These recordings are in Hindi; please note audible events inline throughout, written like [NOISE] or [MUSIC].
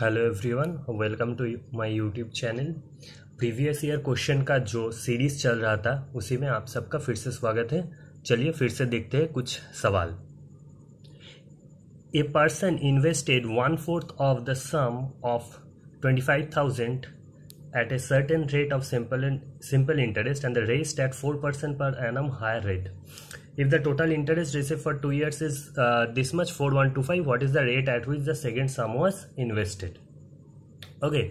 Hello everyone welcome to my YouTube channel previous year question का जो सीरीज़ चल रहा था, उसी में आप सबका फिर से स्वागत है। चलिए फिर से देखते हैं कुछ सवाल। A person invested one fourth of the sum of twenty five thousand at a certain rate of simple simple interest and the rest at 4% per annum higher rate. If the total interest received for two years is uh, this much 4125 what is the rate at which the second sum was invested? Okay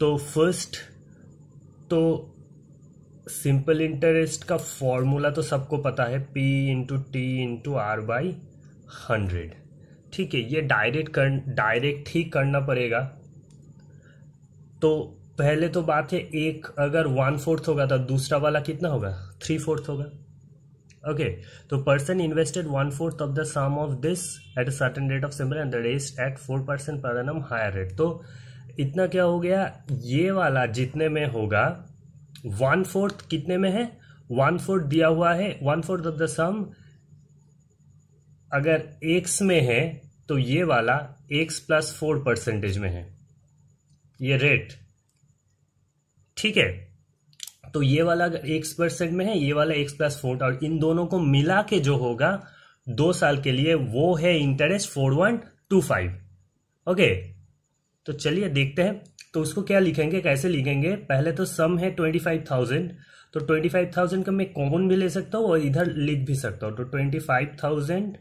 तो फ़र्स्ट तो सिंपल इंटरेस्ट का फॉर्मूला तो सबको पता है P into T into R by hundred ठीक है ये डायरेक्ट कर डायरेक्ट ही करना पड़ेगा। तो पहले तो बात है एक अगर वन फोर्थ होगा तो दूसरा वाला कितना होगा? थ्री फोर्थ होगा। ओके तो person invested one fourth of the sum of this at a certain rate of simple and the rest at four percent पर एनम हायर रेट तो इतना क्या हो गया? ये वाला जितने में होगा वन फोर्थ कितने में है? वन फोर्थ दिया हुआ है। One fourth of the sum अगर एक्स में है तो ये वाला एक्स प्लस फोर परसेंटेज में है। ये रेट ठीक है? तो ये वाला एक्स परसेंट में है, ये वाला एक्स प्लस फोर और इन दोनों को मिला के जो होगा, दो साल के लिए वो है interest four one two five okay तो चलिए देखते हैं तो उसको क्या लिखेंगे, कैसे लिखेंगे? पहले तो सम है ट्वेंटी फाइव थाउज़ेंड तो ट्वेंटी फाइव थाउज़ेंड का मैं कॉमन भी ले सकता हूँ, और इधर लिख भी सकता हूँ तो twenty five thousand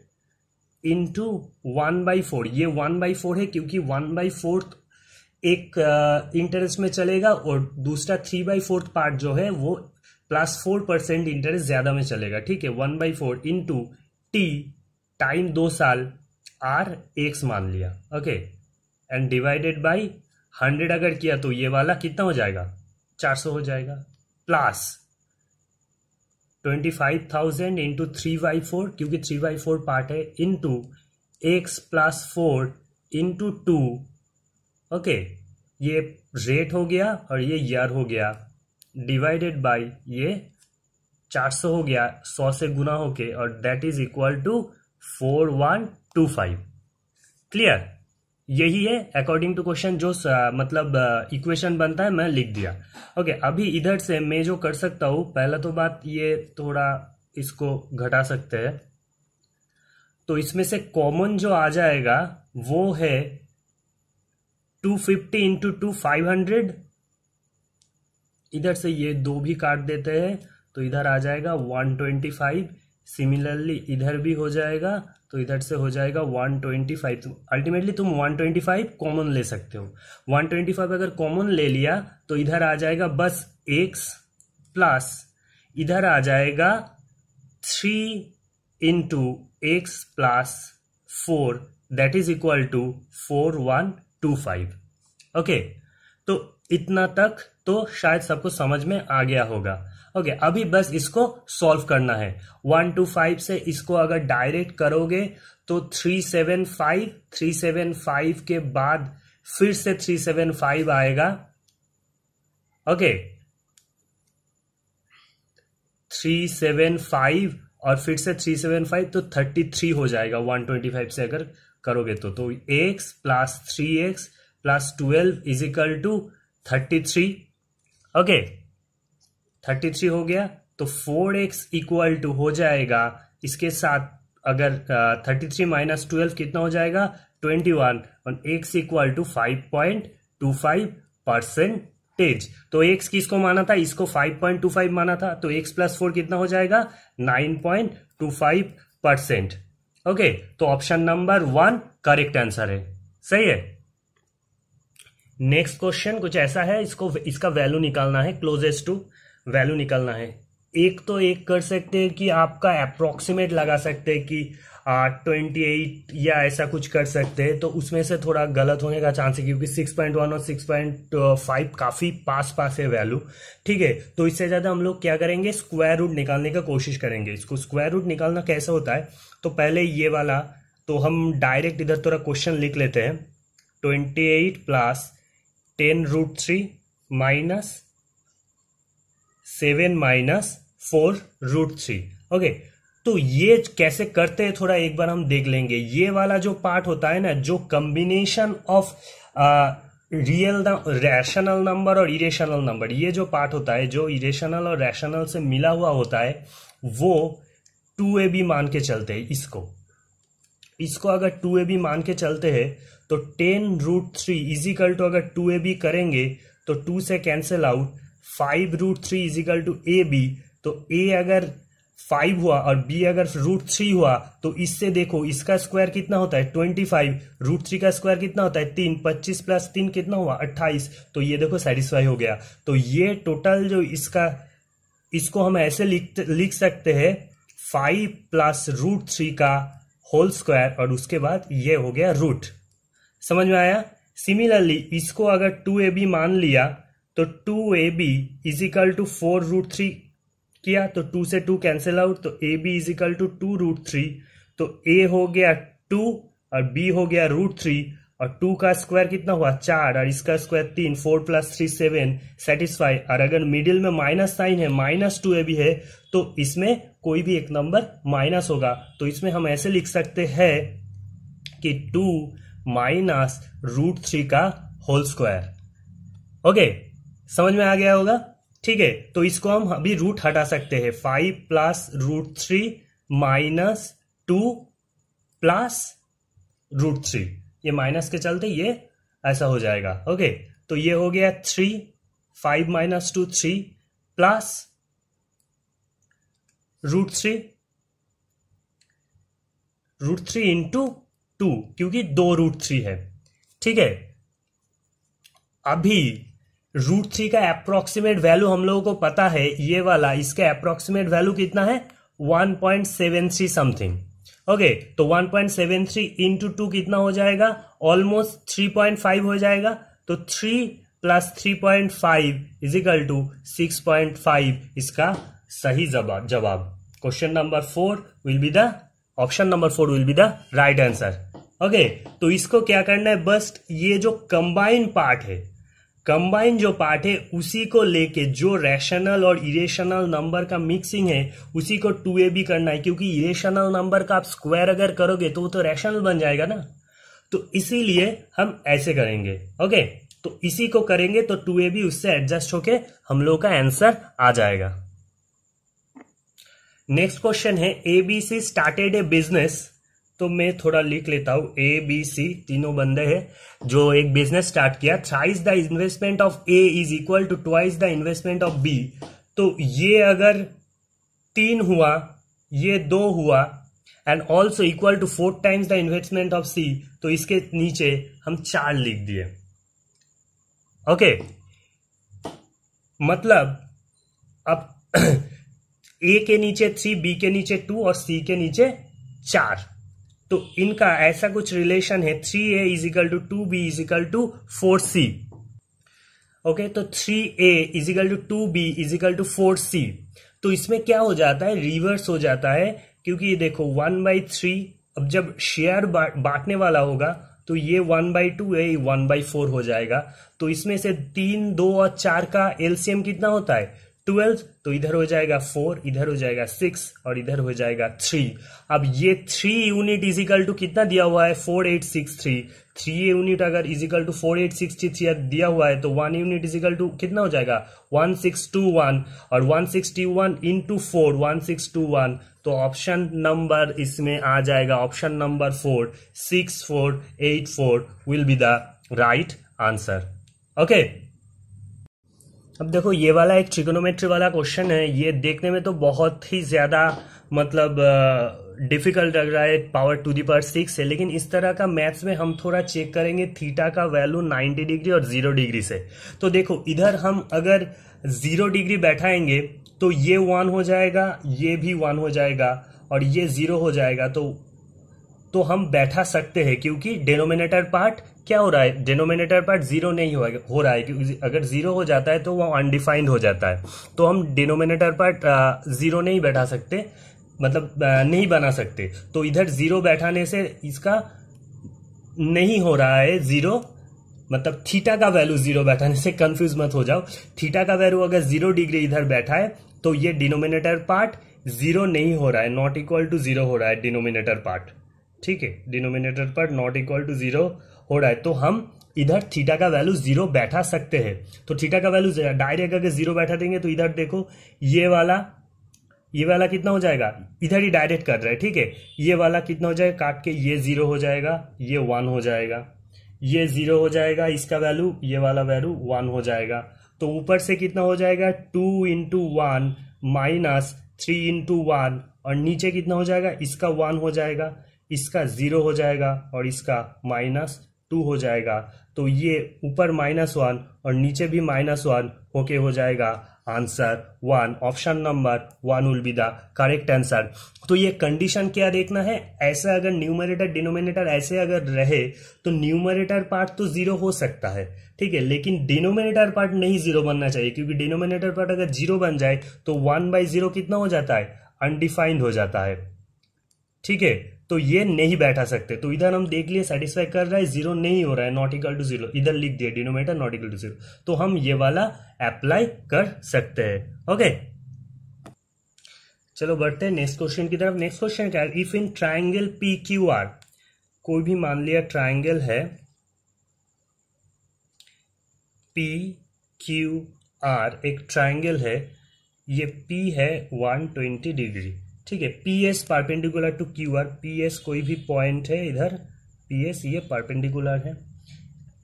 into one by four ये वन बाई फोर है, क्योंकि वन बाई फोर्थ एक इंटरेस्ट में चलेगा और दूसरा थ्री बाई फोर्थ पार्ट जो है वो प्लस फोर परसेंट इंटरेस्ट ज़्यादा में चलेगा, ठीक है? One by four into T time दो साल आर एक्स मान लिया okay and divided by hundred अगर किया तो ये वाला कितना हो जाएगा? चार सौ हो जाएगा। Plus twenty five thousand into three by four क्योंकि थ्री बाई फोर पार्ट है into X plus four into two okay ये रेट हो गया और ये ईयर हो गया। डिवाइडेड बाय ये 400 हो गया 100 से गुना होके और that is equal to four one two five clear यही है अकॉर्डिंग टू क्वेश्चन जो uh, मतलब इक्वेशन uh, बनता है मैं लिख दिया। ओके okay, अभी इधर से मैं जो कर सकता हूँ पहला तो बात ये थोड़ा इसको घटा सकते हैं। तो इसमें से कॉमन जो आ जाएगा वो है two fifty into two five hundred इधर से ये दो भी काट देते हैं तो इधर आ जाएगा वन ट्वेंटी फाइव सिमिलरली इधर भी हो जाएगा तो इधर से हो जाएगा वन ट्वेंटी फाइव अल्टीमेटली तुम वन ट्वेंटी फाइव कॉमन ले सकते हो। वन ट्वेंटी फाइव अगर कॉमन ले लिया तो इधर आ जाएगा बस एक्स प्लस इधर आ जाएगा three into X plus four that is equal to four one two five okay तो इतना तक तो शायद सबको समझ में आ गया होगा। ओके okay, अभी बस इसको सॉल्व करना है। वन टू फाइव से इसको अगर डायरेक्ट करोगे तो three seven five three seven five के बाद फिर से थ्री सेवन फाइव आएगा। ओके थ्री सेवन फाइव और फिर से थ्री सेवन फाइव तो थर्टी थ्री हो जाएगा। वन ट्वेंटी फाइव से अगर करोगे तो तो X plus three X plus twelve is equal to thirty three okay thirty three हो गया तो फोर एक्स इक्वल टू हो जाएगा। इसके साथ अगर थर्टी थ्री माइनस ट्वेल्व कितना हो जाएगा? ट्वेंटी वन और X equal to five point two five percentage तो एक्स किसको माना था? इसको फाइव पॉइंट टू फाइव माना था। तो एक्स प्लस फोर कितना हो जाएगा? Nine point two five percent okay तो option number one correct answer है। सही है? नेक्स्ट क्वेश्चन कुछ ऐसा है, इसको, इसका वैल्यू निकालना है क्लोजेस्ट टू वैल्यू निकालना है। एक तो एक कर सकते हैं कि आपका अप्रोक्सीमेट लगा सकते हैं कि ट्वेंटी एट या ऐसा कुछ कर सकते हैं तो उसमें से थोड़ा गलत होने का चांस है, क्योंकि सिक्स पॉइंट वन और सिक्स पॉइंट फाइव काफ़ी पास पास है वैल्यू ठीक है? तो इससे ज़्यादा हम लोग क्या करेंगे? स्क्वायर रूट निकालने का कोशिश करेंगे। इसको स्क्वायर रूट निकालना कैसा होता है? तो पहले ये वाला तो हम डायरेक्ट इधर थोड़ा क्वेश्चन लिख लेते हैं। Twenty eight plus ten root three minus seven minus four root three. Okay तो ये कैसे करते हैं? थोड़ा एक बार हम देख लेंगे। ये वाला जो पार्ट होता है ना, जो combination of real rational number और इरेशनल नंबर ये जो पार्ट होता है, जो इरेशनल और रैशनल से मिला हुआ होता है, वो टू ए बी मान के चलते हैं इसको। इसको अगर टू ए बी मान के चलते हैं तो ten root three is equal to अगर टू ए बी करेंगे तो टू से cancel out five root three is equal to A B तो ए अगर फाइव हुआ और बी अगर रूट थ्री हुआ तो इससे देखो, इसका स्क्वायर कितना होता है? ट्वेंटी फाइव रूट थ्री का स्क्वायर कितना होता है? तीन. पच्चीस प्लस तीन कितना हुआ? अट्ठाईस. तो ये देखो सेटिस्फाई हो गया। तो ये टोटल जो इसका, इसको हम ऐसे लिख लिख सकते हैं फाइव प्लस रूट थ्री का होल स्क्वायर और उसके बाद ये हो गया रूट समझ में आया? सिमिलरली इसको अगर टू ए बी मान लिया तो two A B is equal to four root three किया तो टू से टू कैंसिल आउट तो A B is equal to two root three तो ए हो गया टू और बी हो गया रूट थ्री, और टू का स्क्वायर कितना हुआ? चार, और इसका स्क्वायर तीन, four plus three, seven satisfy और अगर मिडिल में माइनस साइन है माइनस टू ए बी है तो इसमें कोई भी एक नंबर माइनस होगा। तो इसमें हम ऐसे लिख सकते हैं कि टू माइनस रूट थ्री का होल स्क्वायर ओके समझ में आ गया होगा? ठीक है तो इसको हम अभी रूट हटा सकते हैं। Five plus root three minus two plus root three ये माइनस के चलते ये ऐसा हो जाएगा। ओके तो ये हो गया three five minus two three plus root three root three into two क्योंकि दो रूट थ्री है। ठीक है, अभी रूट थ्री का अप्रोक्सीमेट वैल्यू हम लोगों को पता है, ये वाला, इसका अप्रोक्सीमेट वैल्यू कितना है? 1.73 समथिंग ओके तो 1.73 point seven three into two कितना हो जाएगा? ऑलमोस्ट 3.5 हो जाएगा। तो 3 plus three point five is equal to six point five इसका सही जवाब जवाब। Question number four will be the option number four will be the right answer okay तो इसको क्या करना है? बस ये जो कंबाइन पार्ट है कंबाइन जो पार्ट है, उसी को लेके जो रैशनल और इरेशनल नंबर का मिक्सिंग है, उसी को टू ए बी करना है, क्योंकि इरेशनल नंबर का आप स्क्वायर अगर करोगे तो वो तो रैशनल बन जाएगा ना। तो इसीलिए हम ऐसे करेंगे ओके तो इसी को करेंगे तो टू ए बी उससे एडजस्ट होके हम लोग का आंसर आ जाएगा। नेक्स्ट क्वेश्चन है एबीसी स्टार्टेड ए बिज़नेस तो मैं थोड़ा लिख लेता हूँ। ए बी सी तीनों बंदे हैं। जो एक बिज़नेस स्टार्ट किया thrice the investment of A is equal to twice the investment of B तो ये अगर तीन हुआ, ये दो हुआ and also equal to four times the investment of C तो इसके नीचे हम चार लिख दिए। Okay okay. मतलब अब [CLEARS THROAT] ए के नीचे थ्री बी के नीचे टू और सी के नीचे चार। तो इनका ऐसा कुछ रिलेशन है three A is equal to two B is equal to four C okay तो three A is equal to two B is equal to four C तो इसमें क्या हो जाता है? रिवर्स हो जाता है, क्योंकि ये देखो वन बाई थ्री अब जब शेयर बांटने वाला होगा तो ये वन बाई टू है वन बाई फोर हो जाएगा। तो इसमें से तीन, दो और चार का एलसीएम कितना होता है? ट्वेल्व तो इधर हो जाएगा फोर, इधर हो जाएगा सिक्स और इधर हो जाएगा थ्री। अब ये थ्री यूनिट इजिकल टू कितना दिया हुआ है? Four, eight, six, three. Three unit अगर is equal to four, eight sixty three दिया हुआ है तो वन यूनिट इजिकल टू कितना हो जाएगा? वन सिक्स टू वन और one sixty one into four one six two one तो ऑप्शन नंबर इसमें आ जाएगा option number four six four eight four will be the right answer okay अब देखो, ये वाला एक ट्रिगोनोमेट्री वाला क्वेश्चन है। ये देखने में तो बहुत ही ज़्यादा मतलब डिफ़िकल्ट लग रहा है। Power two the power six है। लेकिन इस तरह का मैथ्स में हम थोड़ा चेक करेंगे थीटा का वैल्यू 90 डिग्री और ज़ीरो डिग्री से। तो देखो, इधर हम अगर ज़ीरो डिग्री बैठाएँगे तो ये वन हो जाएगा, ये भी वन हो जाएगा, और ये ज़ीरो हो जाएगा। तो तो हम बैठा सकते हैं, क्योंकि डेनोमिनेटर पार्ट क्या हो रहा है? डेनोमिनेटर पार्ट ज़ीरो नहीं हो, हो रहा है क्योंकि अगर ज़ीरो हो जाता है तो वो अनडिफाइंड हो जाता है। तो हम डेनोमिनेटर पार्ट ज़ीरो नहीं बैठा सकते मतलब नहीं बना सकते। तो इधर ज़ीरो बैठाने से इसका नहीं हो रहा है ज़ीरो मतलब थीटा का वैल्यू ज़ीरो बैठाने से कंफ्यूज मत हो जाओ। थीटा का वैल्यू अगर ज़ीरो डिग्री इधर बैठा है तो ये डिनोमिनेटर पार्ट ज़ीरो नहीं हो रहा है नॉट इक्वल टू ज़ीरो हो रहा है डिनोमिनेटर पार्ट ठीक है? Denominator part not equal to zero हो रहा है। तो हम इधर थीटा का वैल्यू ज़ीरो बैठा सकते हैं। तो थीटा का वैल्यू डायरेक्ट अगर ज़ीरो बैठा देंगे तो इधर देखो, ये वाला ये वाला कितना हो जाएगा? इधर ही डायरेक्ट कर रहा है, ठीक है? ये वाला कितना हो जाएगा? काट के ये ज़ीरो हो जाएगा, ये वन हो जाएगा। ये ज़ीरो हो जाएगा, इसका वैल्यू ये वाला वैल्यू वन हो जाएगा। तो ऊपर से कितना हो जाएगा? Two into one minus three into one और नीचे कितना हो जाएगा? इसका वन हो जाएगा, इसका ज़ीरो हो जाएगा और इसका माइनस टू हो जाएगा तो ये ऊपर माइनस वन और नीचे भी माइनस वन होके हो जाएगा। Answer one option number one will be the correct answer तो ये कंडीशन क्या देखना है? ऐसा अगर न्यूमरेटर डिनोमिनेटर ऐसे अगर रहे तो न्यूमरेटर पार्ट तो ज़ीरो हो सकता है, ठीक है? लेकिन डिनोमिनेटर पार्ट नहीं ज़ीरो बनना चाहिए, क्योंकि डिनोमिनेटर पार्ट अगर ज़ीरो बन जाए तो वन बाई ज़ीरो कितना हो जाता है? अनडिफाइंड हो जाता है, ठीक है? तो ये नहीं बैठा सकते। तो इधर हम देख लिए सेटिस्फाई कर रहा है ज़ीरो नहीं हो रहा है नॉट इक्वल टू ज़ीरो इधर लिख दिया denominator not equal to zero तो हम ये वाला अप्लाई कर सकते हैं। ओके चलो, बढ़ते हैं नेक्स्ट क्वेश्चन की तरफ़। नेक्स्ट क्वेश्चन क्या है? If in triangle P Q R कोई भी मान लिया ट्राइंगल है पी क्यू आर एक ट्राइंगल है, ये पी है 120 डिग्री ठीक है P S perpendicular to Q R P S कोई भी पॉइंट है इधर पी एस ये परपेंडिकुलर है।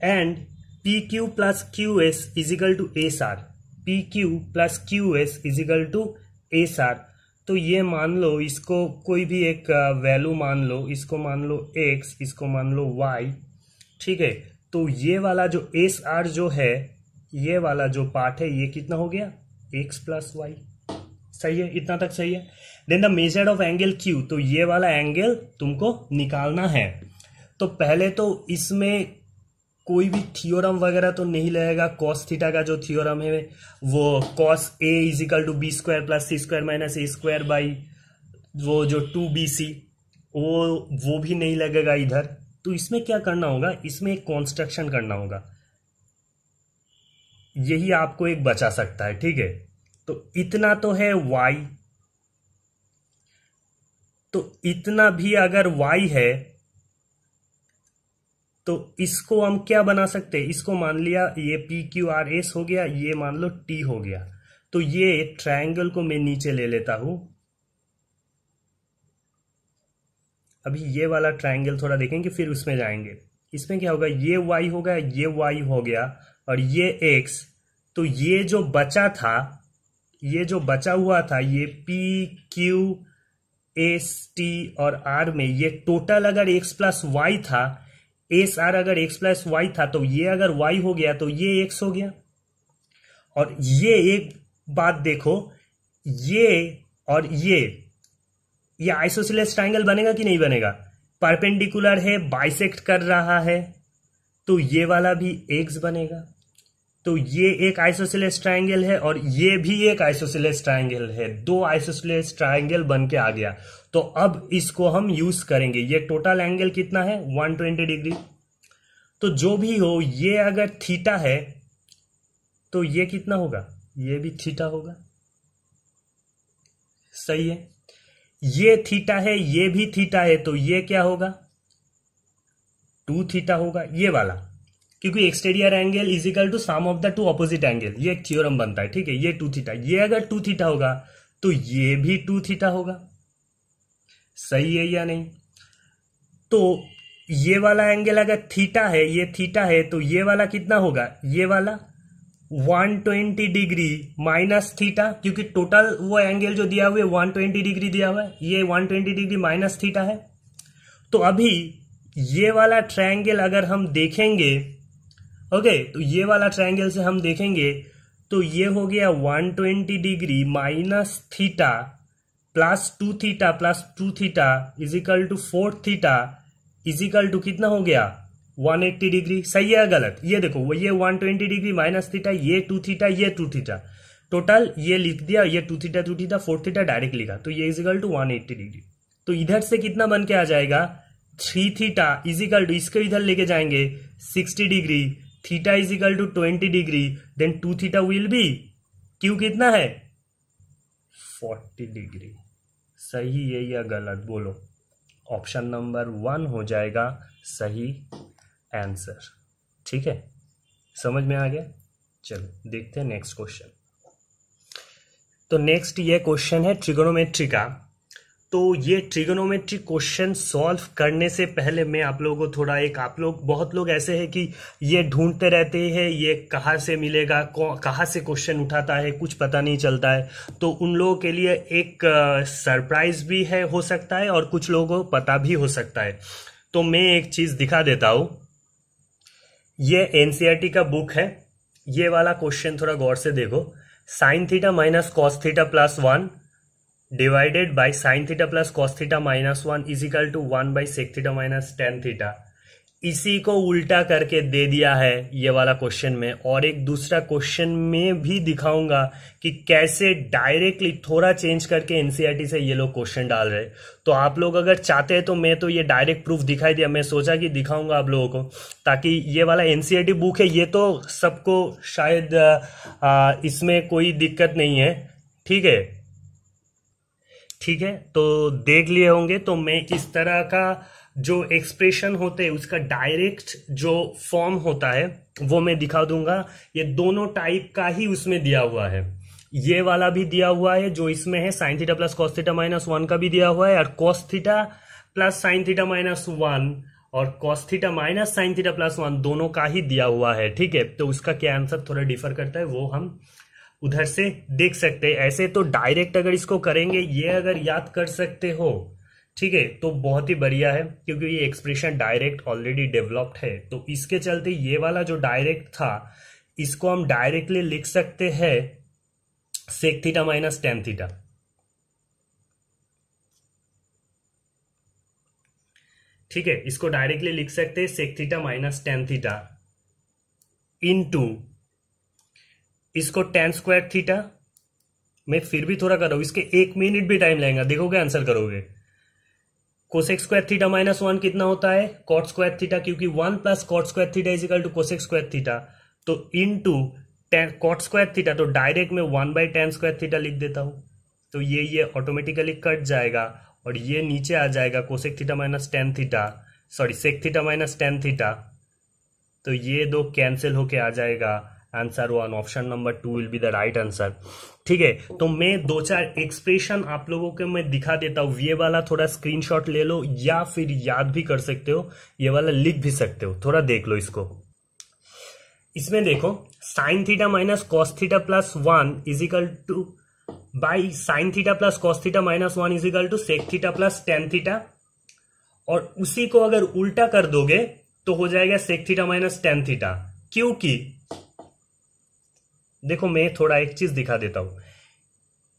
And P Q plus Q S is equal to S R P Q plus Q S is equal to S R तो ये मान लो, इसको कोई भी एक वैल्यू मान लो, इसको मान लो एक्स इसको मान लो वाई ठीक है? तो ये वाला जो एस आर जो है, ये वाला जो पार्ट है, ये कितना हो गया? एक्स प्लस वाई सही है? इतना तक सही है? Then the measure of angle Q तो ये वाला एंगल तुमको निकालना है। तो पहले तो इसमें कोई भी थियोरम वगैरह तो नहीं लगेगा। कॉस थीटा का जो थियोरम है, वो cos A is equal to B square plus C square minus A square by वो जो टू बी सी वो वो भी नहीं लगेगा इधर। तो इसमें क्या करना होगा? इसमें एक कॉन्स्ट्रक्शन करना होगा। यही आपको एक बचा सकता है, ठीक है? तो इतना तो है वाई तो इतना भी अगर y है तो इसको हम क्या बना सकते? हैं इसको मान लिया, ये पी क्यू आर एस हो गया, ये मान लो टी हो गया। तो ये ट्रायंगल को मैं नीचे ले लेता हूँ। अभी ये वाला ट्रायंगल थोड़ा देखेंगे, फिर उसमें जाएँगे। इसमें क्या होगा? ये y होगा ये y हो गया, और ये x तो ये जो बचा था ये जो बचा हुआ था, ये पी क्यू एस टी और आर में, ये टोटल अगर एक्स प्लस वाई था एस आर अगर एक्स प्लस वाई था तो ये अगर वाई हो गया तो ये एक्स हो गया। और ये एक बात देखो, ये और ये ये आइसोसिलेस ट्राइंगल बनेगा कि नहीं बनेगा? परपेंडिकुलर है बाइसेक्ट कर रहा है तो ये वाला भी एक्स बनेगा। तो ये एक आइसोसिलेस ट्राइंगल है और ये भी एक आइसोसिलेस ट्राइंगल है। दो आइसोसिलेस ट्राइंगल बन के आ गया। तो अब इसको हम यूज़ करेंगे। ये टोटल एंगल कितना है? 120 डिग्री तो जो भी हो, ये अगर थीटा है तो ये कितना होगा? ये भी थीटा होगा। सही है? ये थीटा है, ये भी थीटा है तो ये क्या होगा? टू थीटा होगा। ये वाला। क्योंकि exterior angle is equal to sum of the two opposite angle ये एक थ्योरम बनता है, ठीक है? ये टू थीटा ये अगर टू थीटा होगा तो ये भी टू थीटा होगा। सही है या नहीं? तो ये वाला एंगल अगर थीटा है, ये थीटा है तो ये वाला कितना होगा? ये वाला 120 डिग्री माइनस थीटा क्योंकि टोटल वो एंगल जो दिया हुआ है 120 डिग्री दिया हुआ है, ये 120 डिग्री माइनस थीटा है। तो अभी ये वाला ट्रायंगल अगर हम देखेंगे ओके तो ये वाला ट्रायंगल से हम देखेंगे तो ये हो गया 120 degree minus theta plus two theta plus two theta is equal to four theta is equal to कितना हो गया? 180 डिग्री सही है गलत? ये देखो, वो ये 120 डिग्री माइनस थीटा ये टू थीटा ये टू थीटा टोटल ये लिख दिया, ये two theta two theta four theta direct लिखा। तो ये इजिकल टू 180 डिग्री तो इधर से कितना बन के आ जाएगा? थ्री थीटा इजिकल टू इसको इधर लेके जाएँगे 60 degree theta is equal to twenty degree then two theta will be Q कितना है? Forty degree. सही है या गलत? बोलो। ऑप्शन नंबर वन हो जाएगा सही आंसर। ठीक है? समझ में आ गया? चलो, देखते हैं नेक्स्ट क्वेश्चन तो नेक्स्ट ये क्वेश्चन है ट्रिगोनोमेट्री का। तो ये ट्रिगोनोमेट्री क्वेश्चन सॉल्व करने से पहले मैं आप लोगों को थोड़ा एक, आप लोग, बहुत लोग ऐसे हैं कि ये ढूंढते रहते हैं, ये कहाँ से मिलेगा कहाँ से क्वेश्चन उठाता है, कुछ पता नहीं चलता है। तो उन लोगों के लिए एक सरप्राइज़ भी है, हो सकता है, और कुछ लोगों को पता भी हो सकता है। तो मैं एक चीज़ दिखा देता हूँ। ये एनसीईआरटी का बुक है। ये वाला क्वेश्चन थोड़ा गौर से देखो। Sine theta minus cos theta plus one divided by sine theta plus cos theta minus one is equal to one by sec theta minus tan theta इसी को उल्टा करके दे दिया है ये वाला क्वेश्चन में। और एक दूसरा क्वेश्चन में भी दिखाऊँगा कि कैसे डायरेक्टली थोड़ा चेंज करके एनसीईआरटी से ये लोग क्वेश्चन डाल रहे तो आप लोग अगर चाहते हैं तो मैं तो ये डायरेक्ट प्रूफ दिखाई दिया। मैं सोचा कि दिखाऊँगा आप लोगों को, ताकि ये वाला एनसीईआरटी बुक है, ये तो सबको शायद इसमें कोई दिक्कत नहीं है। ठीक है? ठीक है? तो देख लिए होंगे तो मैं इस तरह का जो एक्सप्रेशन होते हैं, उसका डायरेक्ट जो फॉर्म होता है, वो मैं दिखा दूँगा। ये दोनों टाइप का ही उसमें दिया हुआ है। ये वाला भी दिया हुआ है, जो इसमें है sine theta plus cos theta minus one का भी दिया हुआ है, और cos theta plus sine theta minus one और cos theta minus sine theta plus one दोनों का ही दिया हुआ है, ठीक है? तो उसका क्या आंसर थोड़ा डिफर करता है, वो हम उधर से देख सकते हैं। ऐसे तो डायरेक्ट अगर इसको करेंगे, ये अगर याद कर सकते हो, ठीक है तो बहुत ही बढ़िया है, क्योंकि ये एक्सप्रेशन डायरेक्ट ऑलरेडी डेवलप्ड है। तो इसके चलते ये वाला जो डायरेक्ट था, इसको हम डायरेक्टली लिख सकते हैं sec theta minus tan theta ठीक है, इसको डायरेक्टली लिख सकते हैं sec theta minus tan theta into इसको टेन स्क्वायर थीटा मैं फिर भी थोड़ा कर रहा हूँ, इसके एक मिनट भी टाइम लगेगा। देखोगे आंसर करोगे। Cosec square theta minus one कितना होता है? कॉट स्क्वायर थीटा क्योंकि one plus cot square theta is equal to cosec square theta तो into tan cot square theta तो डायरेक्ट में one by tan square theta लिख देता हूँ। तो ये ये ऑटोमेटिकली कट जाएगा, और ये नीचे आ जाएगा cosec theta minus tan theta sorry sec theta minus tan theta तो ये दो कैंसिल होके आ जाएगा। Answer one option number two will be the right answer ठीक है? तो मैं दो चार एक्सप्रेशन आप लोगों को मैं दिखा देता हूँ। ये वाला थोड़ा स्क्रीनशॉट ले लो या फिर याद भी कर सकते हो। ये वाला लिख भी सकते हो। थोड़ा देख लो इसको। इसमें देखो sine theta minus cos theta plus one is equal to by sine theta plus cos theta minus one is equal to sec theta plus tan theta और उसी को अगर उल्टा कर दोगे तो हो जाएगा sec theta minus tan theta क्योंकि देखो, मैं थोड़ा एक चीज़ दिखा देता हूँ।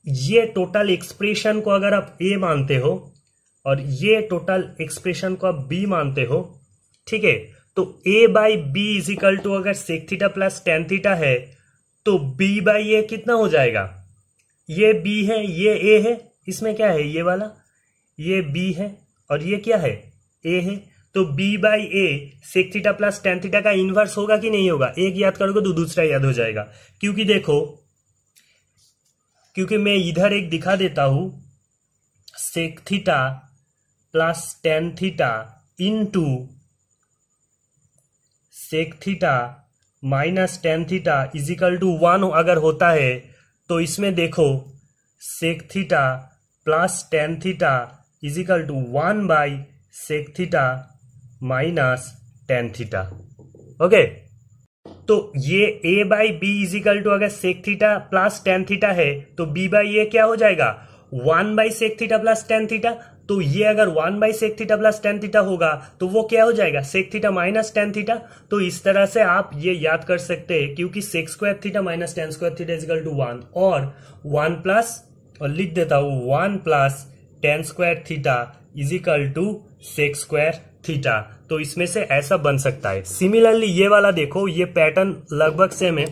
ये टोटल एक्सप्रेशन को अगर आप ए मानते हो और ये टोटल एक्सप्रेशन को आप बी मानते हो, ठीक है? तो a by b is equal to अगर sec theta plus tan theta है तो बी बाई ए कितना हो जाएगा? ये बी है, ये ए है, इसमें क्या है? ये वाला? ये बी है और ये क्या है? ए है। तो b by a sec theta plus tan theta का इनवर्स होगा कि नहीं होगा? एक याद करोगे तो दूसरा याद हो जाएगा। क्योंकि देखो, क्योंकि मैं इधर एक दिखा देता हूँ sec theta plus tan theta into sec theta minus tan theta is equal to one अगर होता है तो इसमें देखो sec theta plus tan theta is equal to one by sec theta minus tan theta. Okay? तो ये a by b is equal to अगर sec theta plus tan theta है तो बी बाई ए क्या हो जाएगा? One by sec theta plus tan theta. तो ये अगर one by sec theta plus tan theta होगा तो वो क्या हो जाएगा? Sec theta minus tan theta. तो इस तरह से आप ये याद कर सकते हैं, क्योंकि sec square theta minus tan square theta is equal to one और वन प्लस और लिख देता हूँ one plus tan square theta is equal to sec square theta तो इसमें से ऐसा बन सकता है। सिमिलरली ये वाला देखो, ये पैटर्न लगभग सेम है।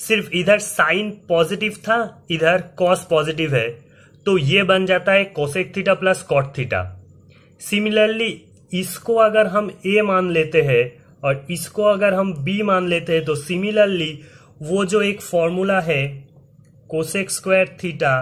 सिर्फ़ इधर साइन पॉजिटिव था, इधर कॉस पॉजिटिव है। तो ये बन जाता है cosec theta plus cot theta similarly इसको अगर हम ए मान लेते हैं और इसको अगर हम बी मान लेते हैं तो सिमिलरली वो जो एक फॉर्मूला है cosec square theta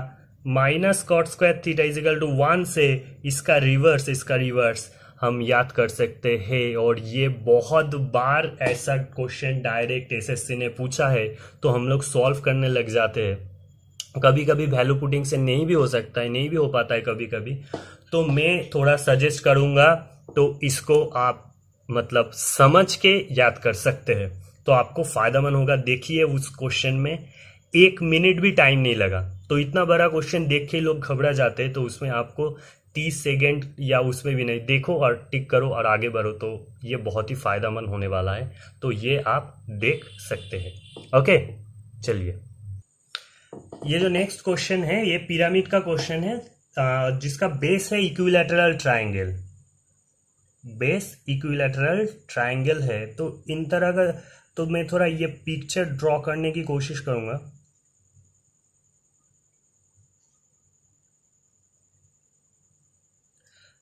minus cot square theta is equal to one से इसका रिवर्स इसका रिवर्स हम याद कर सकते हैं और ये बहुत बार ऐसा क्वेश्चन डायरेक्ट एसएससी ने पूछा है तो हम लोग सॉल्व करने लग जाते हैं। कभी कभी वैल्यू पुटिंग से नहीं भी हो सकता है, नहीं भी हो पाता है कभी कभी तो मैं थोड़ा सजेस्ट करूँगा तो इसको आप मतलब समझ के याद कर सकते हैं। तो आपको फ़ायदा फायदामंद होगा, देखिए उस क्वेश्चन में, एक मिनट भी टाइम नहीं लगा। तो इतना बड़ा क्वेश्चन देख के लोग घबरा जाते हैं तो उसमें आपको तीस सेकेंड या उसमें भी नहीं, देखो और टिक करो और आगे बढ़ो तो ये बहुत ही फायदामंद होने वाला है। तो ये आप देख सकते हैं। ओके, चलिए। ये जो नेक्स्ट क्वेश्चन है, ये पिरामिड का क्वेश्चन है जिसका बेस है equilateral triangle base equilateral triangle है तो इन तरह का तो मैं थोड़ा ये पिक्चर ड्रॉ करने की कोशिश करूँगा।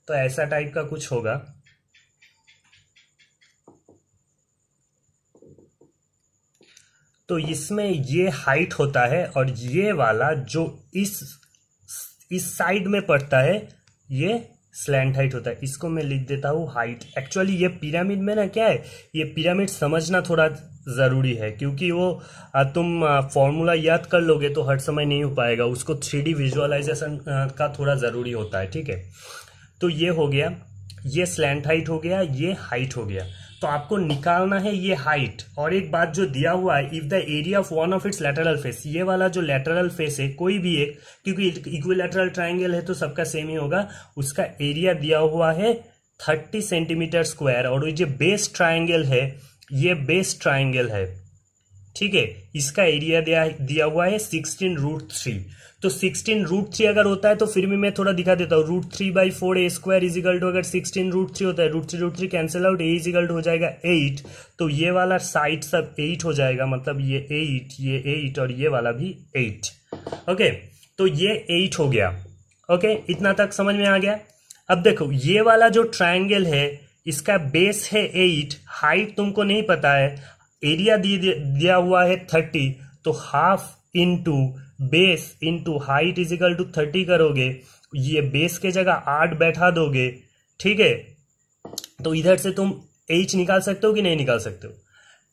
तो ऐसा टाइप का कुछ होगा। तो इसमें ये हाइट होता है और ये वाला जो इस इस साइड में पड़ता है, ये स्लैंड हाइट होता है। इसको मैं लिख देता हूँ हाइट एक्चुअली ये पिरामिड में ना क्या है, ये पिरामिड समझना थोड़ा ज़रूरी है, क्योंकि वो तुम फॉर्मूला याद कर लोगे तो हर समय नहीं हो पाएगा। उसको थ्री डी विजुअलाइजेशन का थोड़ा ज़रूरी होता है, ठीक है? तो ये हो गया, ये स्लैंड हाइट हो गया, ये हाइट हो गया। तो आपको निकालना है ये हाइट और एक बात जो दिया हुआ है if the area of one of its lateral face ये वाला जो लेटरल फेस है, कोई भी एक, क्योंकि इक्विलेटरल ट्राइंगल है तो सबका सेम ही होगा, उसका एरिया दिया हुआ है थर्टी सेंटीमीटर स्क्वायर और ये बेस ट्राइंगल है, ये बेस ट्राइंगल है। ठीक है, इसका एरिया दिया दिया हुआ है सिक्सटीन रूट थ्री तो सिक्सटीन रूट थ्री अगर होता है तो फिर भी मैं थोड़ा दिखा देता हूँ। Root three by four a square is equal to अगर सिक्सटीन रूट थ्री होता है root three root three cancel out a is equal हो जाएगा एट तो ये वाला साइड सब एट हो जाएगा मतलब ये एट ये एट और ये वाला भी एट ओके तो ये एट हो गया. ओके इतना तक समझ में आ गया? अब देखो, ये वाला जो ट्राइंगल है, इसका बेस है एट हाइट तुमको नहीं पता है एरिया दिया हुआ है थर्टी तो half into base into height is equal to thirty करोगे, ये बेस के जगह आठ बैठा दोगे, ठीक है? तो इधर से तुम एच निकाल सकते हो कि नहीं निकाल सकते हो?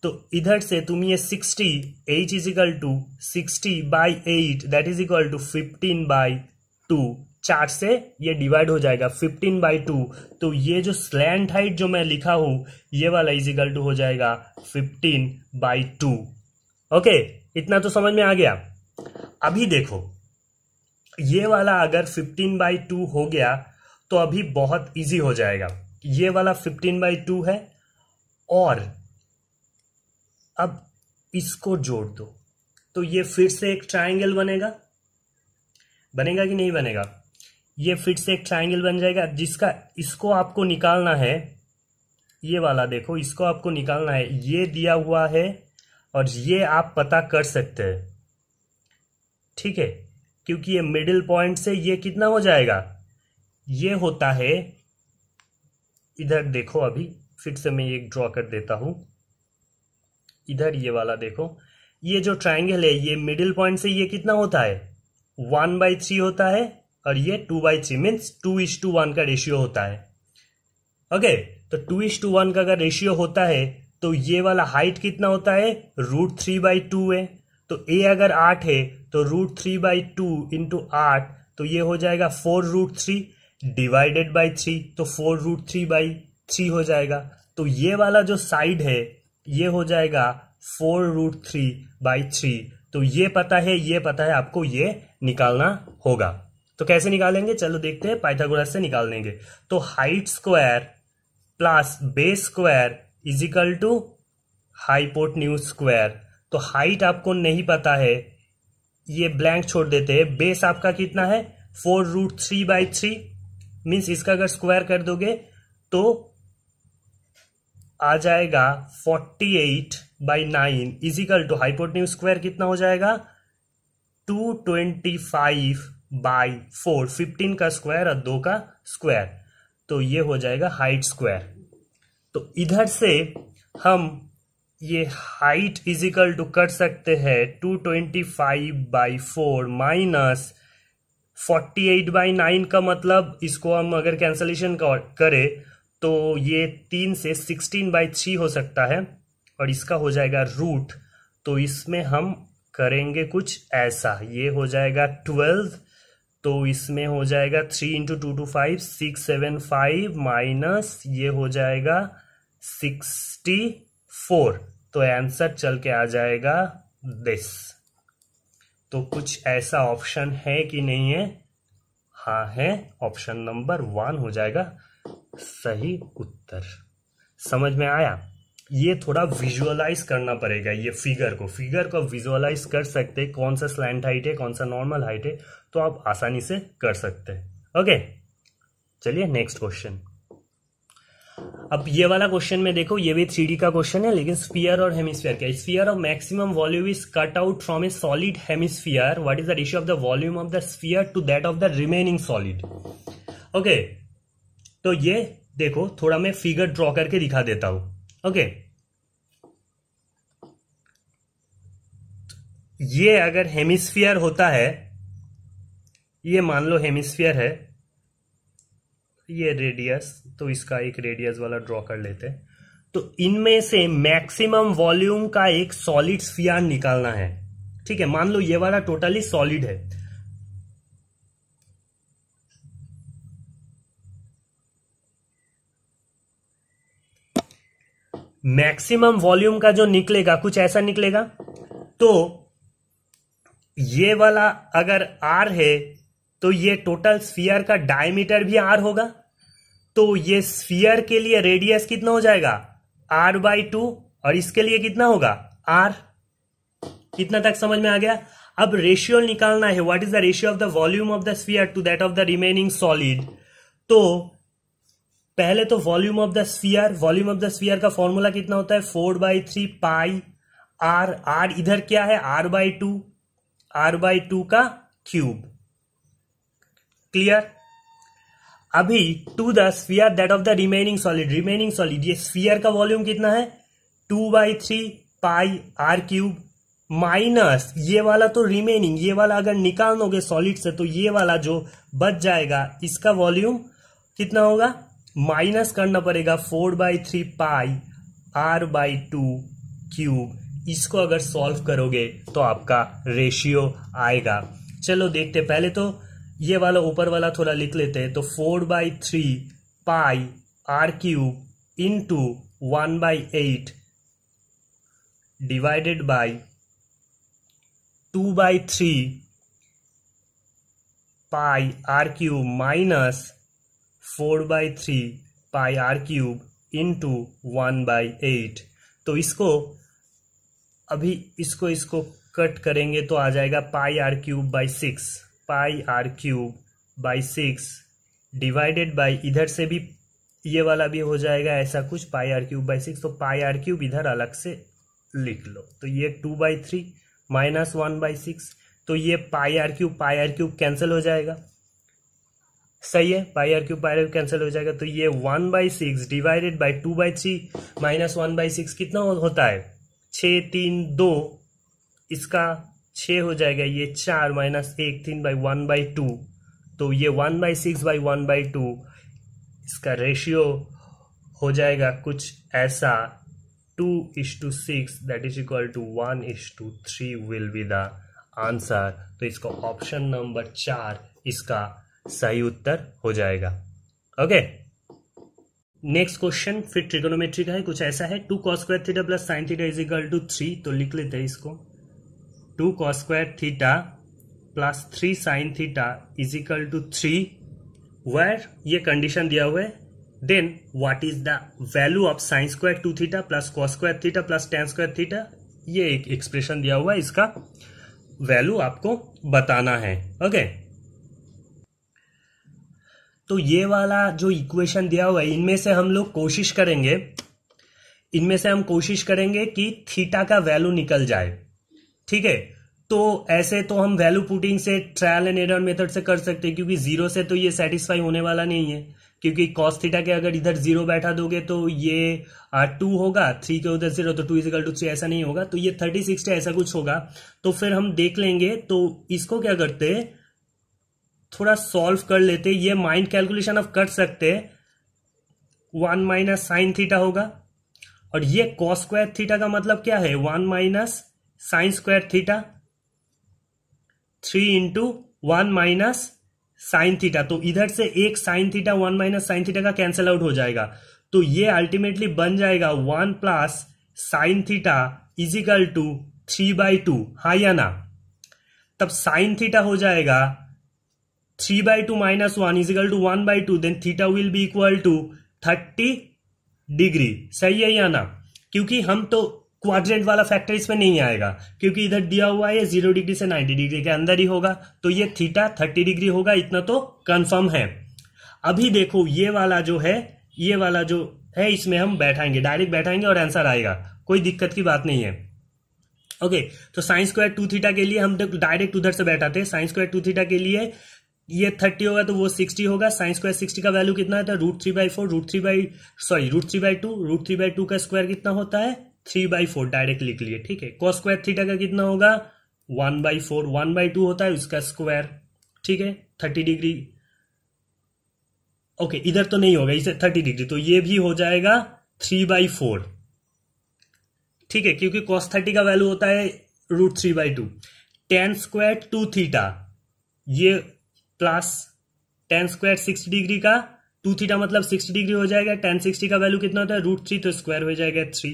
तो इधर से तुम ये sixty h is equal to sixty by eight that is equal to fifteen by two चार से ये डिवाइड हो जाएगा फिफ्टीन बाई टू तो ये जो स्लैंड हाइट जो मैं लिखा हूँ, ये वाला इज़ इक्वल टू हो जाएगा फिफ्टीन बाई टू ओके इतना तो समझ में आ गया? अभी देखो, ये वाला अगर 15 बाई टू हो गया तो अभी बहुत इजी हो जाएगा। ये वाला 15 बाई टू है, और अब इसको जोड़ दो। तो ये फिर से एक ट्राइंगल बनेगा। बनेगा कि नहीं बनेगा? ये फिर से एक ट्राइंगल बन जाएगा, जिसका इसको आपको निकालना है, ये वाला देखो, इसको आपको निकालना है, ये दिया हुआ है, और ये आप पता कर सकते हैं। ठीक है? क्योंकि ये मिडिल पॉइंट से ये कितना हो जाएगा? ये होता है, इधर देखो अभी, फिर से मैं एक ड्रॉ कर देता हूँ। इधर ये वाला देखो, ये जो ट्राइंगल है, ये मिडिल पॉइंट से ये कितना होता है? वन बाई थ्री होता है और ये two by three means two is to one का रेशियो होता है। ओके तो टू इज़ टू वन का अगर रेशियो होता है तो ये वाला हाइट कितना होता है? रूट थ्री बाई टू है। तो ए अगर आठ है तो root three by two into आठ तो ये हो जाएगा four root three divided by three तो four root three by three हो जाएगा। तो ये वाला जो साइड है, ये हो जाएगा four root three by three तो ये पता है, ये पता है, आपको ये निकालना होगा। तो कैसे निकालेंगे? चलो देखते हैं, पाइथागोरस से निकाल लेंगे तो height square plus base square is equal to hypotenuse square तो हाइट आपको नहीं पता है, ये ब्लैंक छोड़ देते हैं। बेस आपका कितना है? Four root three by three means इसका अगर स्क्वायर कर दोगे तो आ जाएगा forty eight by nine is equal to hypotenuse square कितना हो जाएगा? Two twenty five by four fifteen का स्क्वायर और दो का स्क्वायर तो ये हो जाएगा हाइट स्क्वायर तो इधर से हम ये हाइट इजिकल टू कर सकते हैं two twenty five by four minus forty eight by nine का मतलब इसको हम अगर कैंसलेशन करें तो ये तीन से सिक्सटीन बाई थ्री हो सकता है और इसका हो जाएगा रूट तो इसमें हम करेंगे कुछ ऐसा. ये हो जाएगा ट्वेल्व तो इसमें हो जाएगा three into two two five six seven five minus ये हो जाएगा सिक्सटी फोर तो आंसर चल के आ जाएगा दिस तो कुछ ऐसा ऑप्शन है कि नहीं है? हाँ है. ऑप्शन नंबर वन हो जाएगा सही उत्तर. समझ में आया? ये थोड़ा विजुअलाइज करना पड़ेगा, ये फिगर को. फिगर को विजुअलाइज कर सकते कौन सा स्लैंड हाइट है, कौन सा नॉर्मल हाइट है? तो आप आसानी से कर सकते हैं। ओके चलिए नेक्स्ट क्वेश्चन अब ये वाला क्वेश्चन में देखो, ये भी थ्री का क्वेश्चन है, लेकिन स्पीयर और हेमिस्फीयर का sphere of maximum volume is cut out from a solid hemisphere what is the ratio of the volume of the sphere to that of the remaining solid okay तो ये देखो, थोड़ा मैं फिगर ड्रॉ करके दिखा देता हूँ। Okay okay. ये अगर हेमिस्फीयर होता है ये मान लो हेमिस्फीयर है, ये रेडियस तो इसका एक रेडियस वाला ड्रॉ कर लेते हैं। तो इनमें से मैक्सिमम वॉल्यूम का एक सॉलिड स्फीयर निकालना है। ठीक है, मान लो ये वाला टोटली सॉलिड है। मैक्सिमम वॉल्यूम का जो निकलेगा, कुछ ऐसा निकलेगा? तो ये वाला अगर आर है तो ये टोटल स्फीयर का डायमीटर भी आर होगा। तो ये स्फीयर के लिए रेडियस कितना हो जाएगा? आर बाई टू और इसके लिए कितना होगा? आर कितना तक समझ में आ गया? अब रेशियो निकालना है। What is the ratio of the volume of the sphere to that of the remaining solid तो पहले तो volume of the sphere volume of the sphere का फॉर्मूला कितना होता है? Four by three pi r r इधर क्या है? R by two r by two का क्यूब क्लियर अभी to the sphere that of the remaining solid remaining solid ये स्फीयर का वॉल्यूम कितना है? Two by three pi r cube minus ये वाला तो रिमेनिंग ये वाला अगर निकाल दोगे सॉलिड से तो ये वाला जो बच जाएगा, इसका वॉल्यूम कितना होगा? माइनस करना पड़ेगा four by three pi r by two cube इसको अगर सॉल्व करोगे तो आपका रेशियो आएगा। चलो देखते पहले तो ये वाला ऊपर वाला थोड़ा लिख लेते हैं तो four by three pi r cube to one by eight divided by two by three pi r cube minus four by three pi r cube into one by eight. तो इसको, अभी इसको इसको कट करेंगे तो आ जाएगा pi r cube by six. Pi r cube by six divided by इधर से भी ये वाला भी हो जाएगा, ऐसा कुछ pi r cube by six तो पाई आर क्यूब इधर अलग से लिख लो। तो ये two by three minus one by six तो ये pi r cube pi r cube cancel हो जाएगा। सही है pi r cube pi r cancel हो जाएगा तो ये one by six divided by two by three minus one by six कितना होता है? छ तीन, दो, इसका छ हो जाएगा, ये चार माइनस एक तीन बाई वन बाई टू तो ये one by six by one by two, इसका रेशियो हो जाएगा कुछ ऐसा, two is to six that is equal to one is to three will be the answer तो इसका ऑप्शन नंबर चार, इसका सही उत्तर हो जाएगा। ओके नेक्स्ट क्वेश्चन फिर ट्रिगोनोमेट्री का है, कुछ ऐसा है? Two cos square theta plus sine theta is equal to three तो लिख लेते हैं इसको। Two cos square theta plus three sine theta is equal to three where ये कंडीशन दिया हुआ है। Then what is the value of sine square two theta plus cos square theta plus tan square theta ये एक एक्सप्रेशन दिया हुआ है, इसका वैल्यू आपको बताना है। Okay okay? तो ये वाला जो इक्वेशन दिया हुआ है, इनमें से हम लोग कोशिश करेंगे, इनमें से हम कोशिश करेंगे कि थीटा का वैल्यू निकल जाए। ठीक है? तो ऐसे तो हम वैल्यू पुटिंग से ट्रायल एंड एरर मेथड से कर सकते हैं, क्योंकि ज़ीरो से तो ये सेटिस्फाई होने वाला नहीं है। क्योंकि कॉस थीटा के अगर इधर ज़ीरो बैठा दोगे तो ये टू होगा थ्री के उधर ज़ीरो तो टू इजिकल टू थ्री ऐसा नहीं होगा। तो ये थर्टी सिक्सटी ऐसा कुछ होगा। तो फिर हम देख लेंगे तो इसको क्या करते थोड़ा सॉल्व कर लेते ये माइंड कैलकुलेशन अब कर सकते वन माइनस साइन थीटा होगा। और ये कॉस स्क्वायर थीटा का मतलब क्या है? One minus sine square theta three into one minus sine theta. तो इधर से एक sine theta, one minus sine theta का कैंसिल आउट हो जाएगा। तो ये अल्टीमेटली बन जाएगा one plus sine theta is equal to three by two हा या ना? तब साइन थीटा हो जाएगा three by two minus one is equal to one by two then theta will be equal to thirty degree सही है या ना? क्योंकि हम तो क्वाड्रेंट वाला फैक्टर इसमें नहीं आएगा, क्योंकि इधर दिया हुआ है ज़ीरो डिग्री से नाइन्टी डिग्री के अंदर ही होगा तो ये थीटा थर्टी डिग्री होगा, इतना तो कंफर्म है। अभी देखो, ये वाला जो है, ये वाला जो है, इसमें हम बैठाएँगे डायरेक्ट बैठाएँगे और आंसर आएगा। कोई दिक्कत की बात नहीं है। ओके तो साइंस स्क्वायर टू थीटा के लिए हम डायरेक्ट उधर से बैठाते हैं। साइंस स्क्वायर टू थीटा के लिए ये थर्टी होगा तो वो सिक्सटी होगा। साइंस स्क्वायर सिक्सटी का वैल्यू कितना है? Root three by four root three by sorry root three by two root three by two का स्क्वायर कितना होता है? थ्री बाई फोर डायरेक्ट लिख लिए, ठीक है? कॉस स्क्वायर थीटा का कितना होगा? One by four, one by two होता है उसका स्क्वायर ठीक है? Thirty degree. ओके, इधर तो नहीं होगा, इसे थर्टी डिग्री तो ये भी हो जाएगा थ्री बाई फोर, ठीक है? क्योंकि कॉस थर्टी का वैल्यू होता है root three by two tan square two theta ये plus tan square six degree का टू थीटा मतलब सिक्स डिग्री हो जाएगा टेन सिक्सटी का वैल्यू कितना होता है? रूट थ्री तो स्क्वायर हो जाएगा three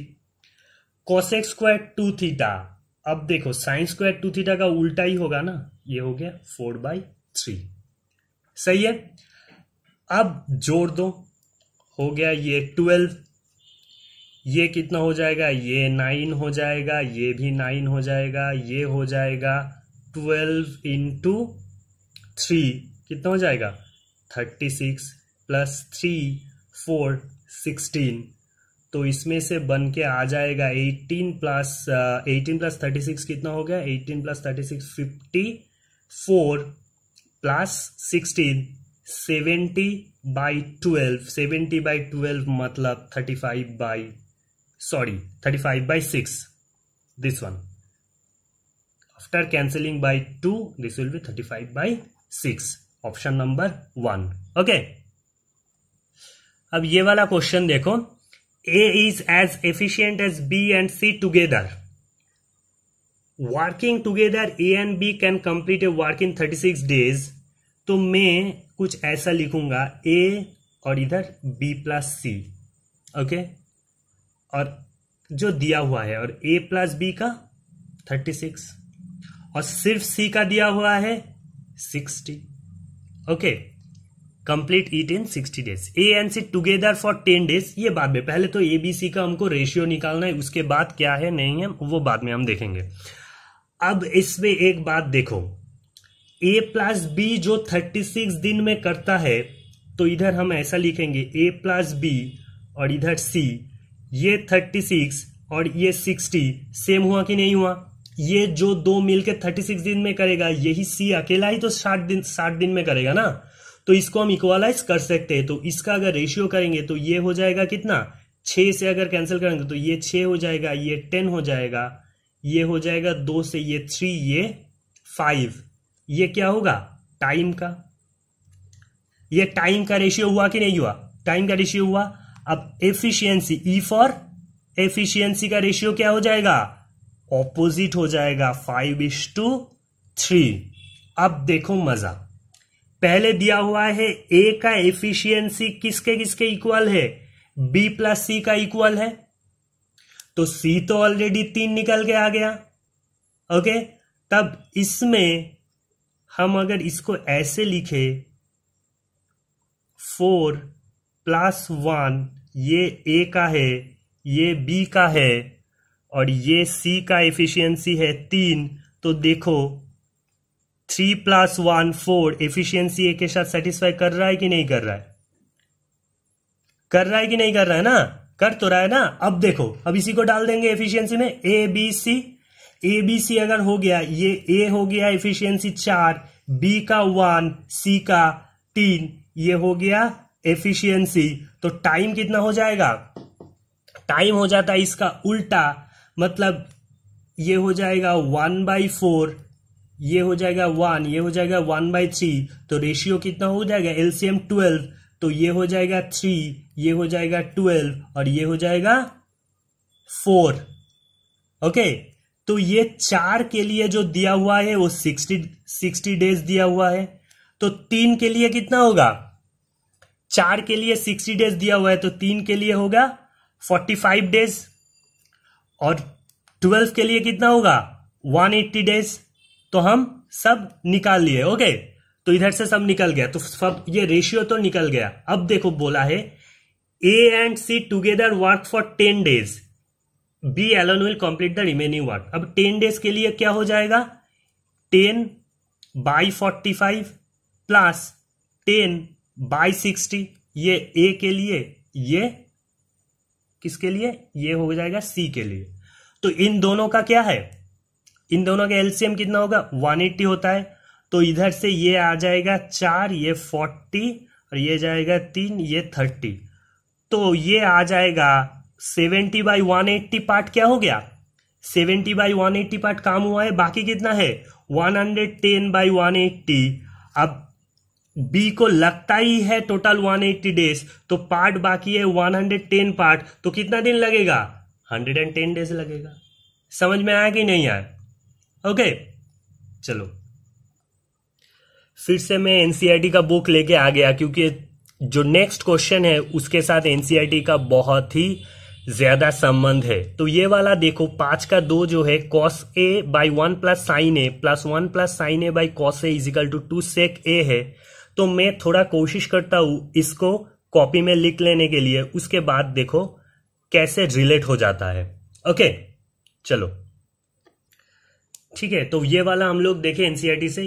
cosec square two theta अब देखो साइन स्क्वायर टू थीटा का उल्टा ही होगा ना। ये हो गया फोर बाई थ्री सही है? अब जोड़ दो। हो गया ये ट्वेल्व ये कितना हो जाएगा? ये नाइन हो जाएगा, ये भी नाइन हो जाएगा, ये हो जाएगा ट्वेल्व इंटू थ्री कितना हो जाएगा? Thirty six plus three four sixteen तो इसमें से बन के आ जाएगा eighteen plus eighteen plus thirty six कितना हो गया? Eighteen plus thirty six fifty four plus sixteen seventy by twelve seventy by twelve मतलब thirty five by sorry thirty five by six this one after cancelling by two this will be thirty five by six option number one okay अब ये वाला क्वेश्चन देखो. Is as efficient as B and C together working together A and B can complete a work in thirty six days तो मैं कुछ ऐसा लिखूँगा ए और इधर बी प्लस सी ओके और जो दिया हुआ है, और ए प्लस बी का थर्टी सिक्स और सिर्फ़ सी का दिया हुआ है sixty okay complete it in sixty days A and C together for ten days ये बाद में। पहले तो ए बी सी का हमको रेशियो निकालना है। उसके बाद क्या है? नहीं है। वो बाद में हम देखेंगे। अब इसमें एक बात देखो। ए प्लस बी जो थर्टी सिक्स दिन में करता है तो इधर हम ऐसा लिखेंगे। ए प्लस बी और इधर सी ये थर्टी सिक्स और ये सिक्सटी सेम हुआ कि नहीं हुआ? ये जो दो थर्टी सिक्स दिन में करेगा, यही सी अकेला ही तो साठ दिन साठ दिन में करेगा ना? तो इसको हम इक्वलाइज कर सकते हैं। तो इसका अगर रेशियो करेंगे तो ये हो जाएगा कितना? छ से अगर कैंसिल करेंगे तो ये छ हो जाएगा, ये टेन हो जाएगा, ये हो जाएगा दो से ये थ्री ये फाइव ये क्या होगा? टाइम का। ये टाइम का रेशियो हुआ कि नहीं हुआ? टाइम का रेशियो हुआ। अब एफिशिएंसी ई फॉर एफिशिएंसी का रेशियो क्या हो जाएगा? ऑपोजिट हो जाएगा। फाइव इज़ टू थ्री अब देखो मज़ा। पहले दिया हुआ है ए का एफिशिएंसी किसके किसके इक्वल है? बी प्लस सी का इक्वल है। तो सी तो ऑलरेडी तीन निकल के आ गया। ओके तब इसमें हम अगर इसको ऐसे लिखे फोर प्लस वन ये ए का है, ये बी का है, और ये सी का एफिशिएंसी है तीन तो देखो three plus one four efficiency A के साथ सेटिस्फाई कर रहा है कि नहीं कर रहा है? कर रहा है कि नहीं कर रहा है ना? कर तो रहा है ना? अब देखो, अब इसी को डाल देंगे एफिशियंसी में A B C A B C अगर हो गया, ये ए हो गया एफिशियंसी चार बी का वन सी का तीन, ये हो गया एफिशियंसी तो टाइम कितना हो जाएगा? टाइम हो जाता है इसका उल्टा मतलब ये हो जाएगा वन बाई फोर ये हो जाएगा वन ये हो जाएगा वन बाई थ्री तो रेशियो कितना हो जाएगा? एलसीएम ट्वेल्व तो ये हो जाएगा थ्री ये हो जाएगा ट्वेल्व और ये हो जाएगा फोर ओके तो ये चार के लिए जो दिया हुआ है, वो सिक्सटी सिक्सटी डेज़ दिया हुआ है। तो तीन के लिए कितना होगा? चार के लिए सिक्सटी डेज़ दिया हुआ है तो तीन के लिए होगा फोर्टी फाइव डेज़ और ट्वेल्व के लिए कितना होगा? वन एट्टी डेज़ तो हम सब निकाल लिए ओके तो इधर से सब निकल गया तो सब, ये रेशियो तो निकल गया। अब देखो, बोला है A and C together work for ten days B alone will complete the remaining work अब टेन डेज़ के लिए क्या हो जाएगा? Ten by forty five plus ten by sixty ये ए के लिए, ये किसके लिए? ये हो जाएगा सी के लिए। तो इन दोनों का क्या है? इन दोनों का एलसीएम कितना होगा? 180 होता है। तो इधर से ये आ जाएगा चार, ये 40 और ये जाएगा तीन, ये 30 तो ये आ जाएगा 70 बाई वन एट्टी पार्ट क्या हो गया? 70 बाई वन एट्टी पार्ट काम हुआ है, बाकी कितना है? 110 बाई वन एट्टी अब बी को लगता ही है टोटल 180 डेज़ तो पार्ट बाकी है 110 पार्ट तो कितना दिन लगेगा? 110 डेज़ लगेगा। समझ में आया कि नहीं आया? ओके चलो। फिर से मैं एनसीआरटी का बुक लेके आ गया, क्योंकि जो नेक्स्ट क्वेश्चन है, उसके साथ एनसीआरटी का बहुत ही ज़्यादा संबंध है। तो ये वाला देखो, पाँच का दो जो है cos A by one plus sine A plus one plus sine A by cos A is equal to two sec A है। तो मैं थोड़ा कोशिश करता हूँ इसको कॉपी में लिख लेने के लिए, उसके बाद देखो कैसे रिलेट हो जाता है। ओके चलो। ठीक है तो ये वाला हम लोग देखे एनसीआरटी से।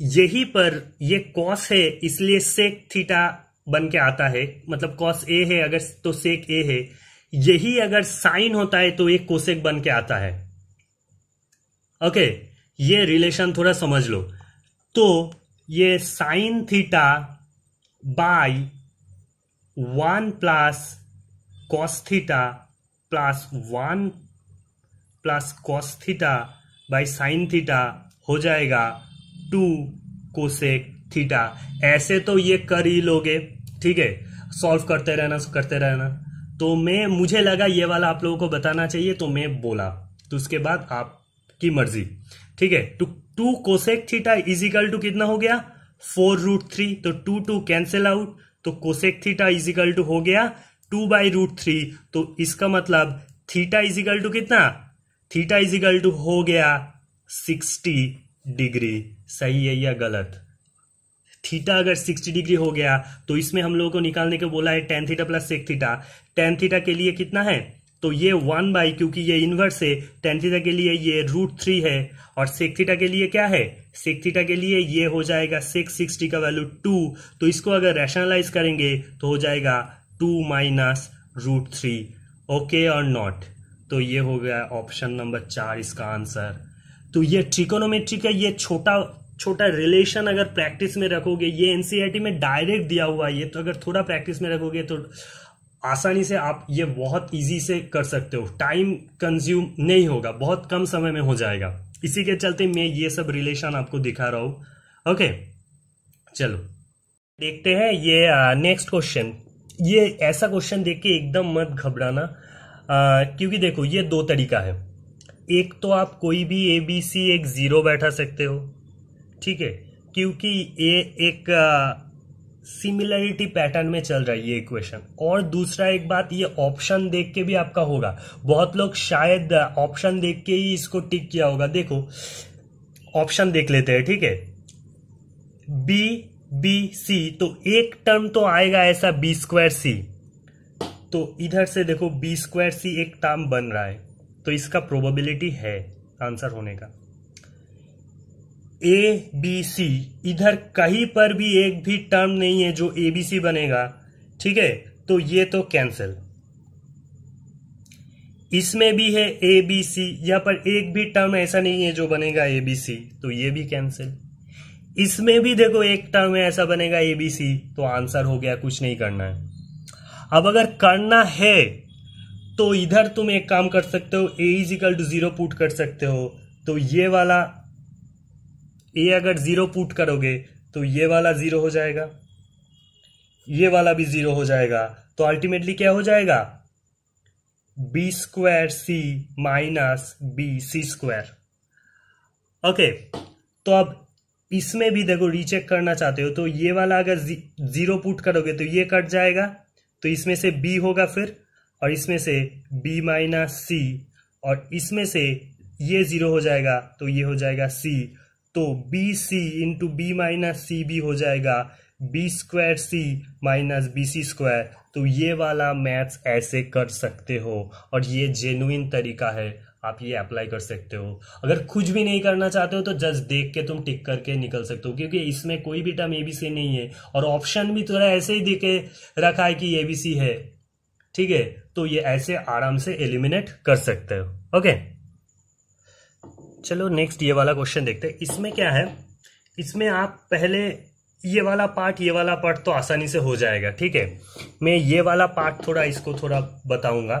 यही पर ये कॉस है, इसलिए सेक थीटा बन के आता है। मतलब कॉस ए है, अगर तो सेक ए है। यही अगर साइन होता है तो एक कोसेक बन के आता है। ओके, ये रिलेशन थोड़ा समझ लो। तो ये sine theta by one plus cos theta plus one plus cos theta by sine theta हो जाएगा टू कोसेक थीटा ऐसे तो ये कर ही लोगे, ठीक है? सॉल्व करते रहना करते रहना। तो मैं, मुझे लगा ये वाला आप लोगों को बताना चाहिए तो मैं बोला। तो उसके बाद आपकी मर्ज़ी, ठीक है? Two two cosec theta is equal to कितना हो गया? फोर रूट थ्री तो टू टू कैंसिल आउट तो cosec theta is equal to हो गया टू बाई रूट थ्री तो इसका मतलब थीटा इजिकल टू कितना? थीटा इजिकल टू हो गया सिक्सटी डिग्री। सही है या गलत? थीटा अगर 60 डिग्री हो गया तो इसमें हम लोगों को निकालने को बोला है tan theta plus sec theta tan theta के लिए कितना है? तो ये वन बाई क्योंकि ये इनवर्स है टेन थीटा के लिए ये रूट थ्री है। और सेक थीटा के लिए क्या है? सेक थीटा के लिए ये हो जाएगा सिक्स सिक्सटी का वैल्यू टू तो इसको अगर रैशनलाइज करेंगे तो हो जाएगा two minus root three okay और नॉट तो ये हो गया ऑप्शन नंबर चार इसका आंसर तो ये ट्रिकोनोमेट्री का ये छोटा छोटा रिलेशन अगर प्रैक्टिस में रखोगे, ये एनसीआरटी में डायरेक्ट दिया हुआ है, ये तो अगर थोड़ा प्रैक्टिस में रखोगे तो आसानी से आप ये बहुत इजी से कर सकते हो। टाइम कंज्यूम नहीं होगा, बहुत कम समय में हो जाएगा। इसी के चलते मैं ये सब रिलेशन आपको दिखा रहा हूँ। ओके चलो। देखते हैं ये नेक्स्ट क्वेश्चन ये ऐसा क्वेश्चन देख के एकदम मत घबराना। क्योंकि देखो, ये दो तरीका है। एक तो आप कोई भी ए बी सी एक ज़ीरो बैठा सकते हो, ठीक है? क्योंकि ये एक सिमिलरिटी पैटर्न में चल रहा है ये इक्वेशन और दूसरा एक बात, ये ऑप्शन देख के भी आपका होगा। बहुत लोग शायद ऑप्शन देख के ही इसको टिक किया होगा। देखो ऑप्शन देख लेते हैं, ठीक है? बी बी सी तो एक टर्म तो आएगा ऐसा बी स्क्वायर सी तो इधर से देखो बी स्क्वायर सी एक टर्म बन रहा है। तो इसका प्रोबेबिलिटी है आंसर होने का। ए बी सी इधर कहीं पर भी एक भी टर्म नहीं है जो ए बी सी बनेगा, ठीक है? तो ये तो कैंसिल इसमें भी है ए बी सी यहाँ पर एक भी टर्म ऐसा नहीं है जो बनेगा ए बी सी तो ये भी कैंसिल इसमें भी देखो एक टर्म है ऐसा बनेगा ए बी सी तो आंसर हो गया, कुछ नहीं करना है। अब अगर करना है तो इधर तुम एक काम कर सकते हो A is equal to zero put कर सकते हो। तो ये वाला ए अगर ज़ीरो पुट करोगे तो ये वाला ज़ीरो हो जाएगा। ये वाला भी ज़ीरो हो जाएगा। तो अल्टीमेटली क्या हो जाएगा? B square C minus B C square okay तो अब इसमें भी देखो रीचेक करना चाहते हो तो ये वाला अगर ज़ीरो पुट करोगे तो ये कट जाएगा। तो इसमें से बी होगा फिर, और इसमें से बी माइनस सी और इसमें से ये ज़ीरो हो जाएगा तो ये हो जाएगा सी तो B C into B minus C भी हो जाएगा B square C minus B C square तो ये वाला मैथ्स ऐसे कर सकते हो, और ये जेन्युइन तरीका है। आप ये अप्लाई कर सकते हो। अगर कुछ भी नहीं करना चाहते हो तो जस्ट देख के तुम टिक करके निकल सकते हो, क्योंकि इसमें कोई भी टर्म एबीसी नहीं है। और ऑप्शन भी थोड़ा ऐसे ही दिखे रखा है कि एबीसी है। ठीक है? तो ये ऐसे आराम से एलिमिनेट कर सकते हो। ओके चलो नेक्स्ट ये वाला क्वेश्चन देखते हैं। इसमें क्या है? इसमें आप पहले ये वाला पार्ट ये वाला पार्ट तो आसानी से हो जाएगा। ठीक है? मैं ये वाला पार्ट थोड़ा इसको थोड़ा बताऊँगा।